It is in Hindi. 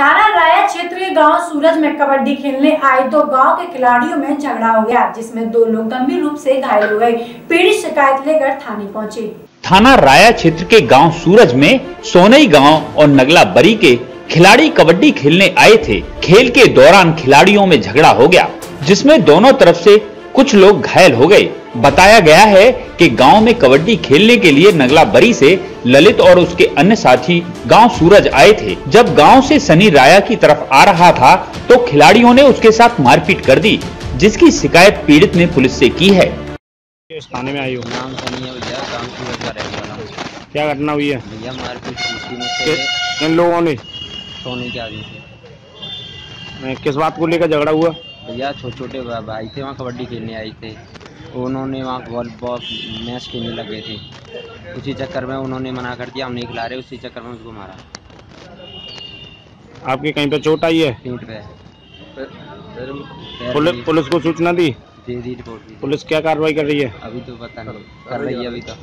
थाना राया क्षेत्र के गाँव सूरज में कबड्डी खेलने आए दो गाँव के खिलाड़ियों में झगड़ा हो गया, जिसमें दो लोग गंभीर रूप से घायल हो गए। पीड़ित शिकायत लेकर थाने पहुँचे। थाना राया क्षेत्र के गाँव सूरज में सोनई गाँव और नगला बरी के खिलाड़ी कबड्डी खेलने आए थे। खेल के दौरान खिलाड़ियों में झगड़ा हो गया, जिसमें दोनों तरफ़ से कुछ लोग घायल हो गए। बताया गया है कि गाँव में कबड्डी खेलने के लिए नगला बरी से ललित और उसके अन्य साथी गाँव सूरज आए थे। जब गाँव से सनी राया की तरफ़ आ रहा था तो खिलाड़ियों ने उसके साथ मारपीट कर दी जिसकी शिकायत पीड़ित ने पुलिस से की है। थाने में आई हो? नाम सनी है भैया काम सूरज का रहने वाला क्या घटना हुई है? भैया मारपीट की थी मुझसे इन लोगों ने? सोने के आदमी से। किस बात को लेकर झगड़ा हुआ? भैया छोटे छोटे भाई थे वहाँ कबड्डी खेलने आए थे। उन्होंने वहाँ बॉल बॉल मैच खेलने लगे थे। उसी चक्कर में उन्होंने मना कर दिया हम नहीं खिला रहे उसी चक्कर में उसको मारा। आपके कहीं पे चोट आई है? पीठ पे पुलिस पुलिस को सूचना दी? दे दी रिपोर्ट। पुलिस क्या कार्रवाई कर रही है? अभी तो पता नहीं कर रही है अभी तो।